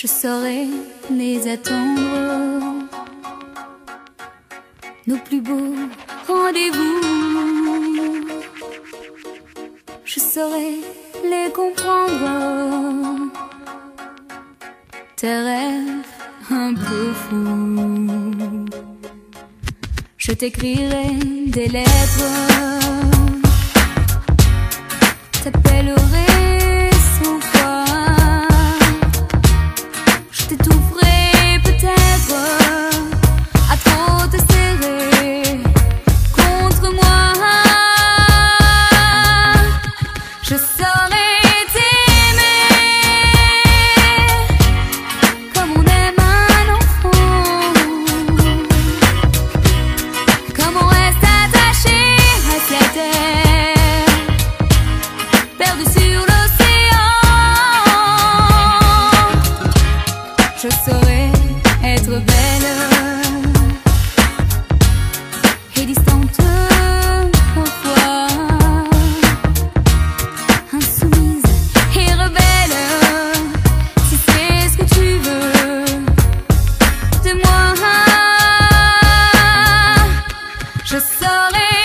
je saurais les attendre. Nos plus beaux rendez-vous, je saurais les comprendre. Tes rêves un peu fous, je t'écrirai des lettres, t'appellerai être belle et distante parfois, insoumise et rebelle. Si c'est ce que tu veux de moi, je saurai.